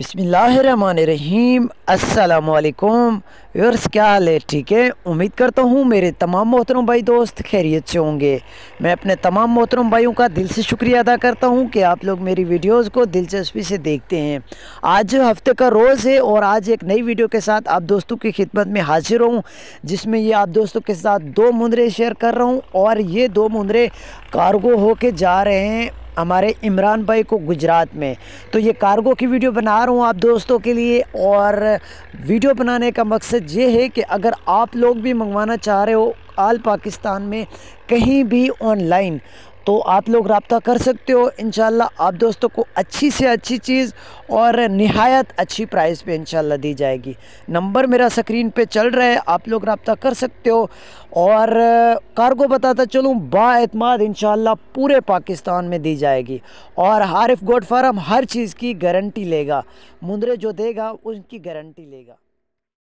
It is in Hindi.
बिसमीम व्यवर्स क्या हाल है? ठीक है? उम्मीद करता हूँ मेरे तमाम मोहतरम भाई दोस्त खैरियत से होंगे। मैं अपने तमाम मोहतरम भाइयों का दिल से शुक्रिया अदा करता हूँ कि आप लोग मेरी वीडियोस को दिलचस्पी से देखते हैं। आज हफ़्ते का रोज़ है और आज एक नई वीडियो के साथ आप दोस्तों की खिदमत में हाजिर हूँ, जिसमें ये आप दोस्तों के साथ दो मुंदरे शेयर कर रहा हूँ और ये दो मुंदरे कार्गो होके जा रहे हैं हमारे इमरान भाई को गुजरात में। तो ये कार्गो की वीडियो बना रहा हूँ आप दोस्तों के लिए और वीडियो बनाने का मकसद ये है कि अगर आप लोग भी मंगवाना चाह रहे हो आल पाकिस्तान में कहीं भी ऑनलाइन तो आप लोग रबता कर सकते हो। इन आप दोस्तों को अच्छी से अच्छी चीज़ और नहायत अच्छी प्राइस पे इन दी जाएगी। नंबर मेरा स्क्रीन पे चल रहा है, आप लोग रबता कर सकते हो। और कार्गो बताता चलूँ बातमाद इन पूरे पाकिस्तान में दी जाएगी। और हारिफ गोड फार्म हर चीज़ की गारंटी लेगा। मुंदरे जो देगा, उनकी गारंटी लेगा।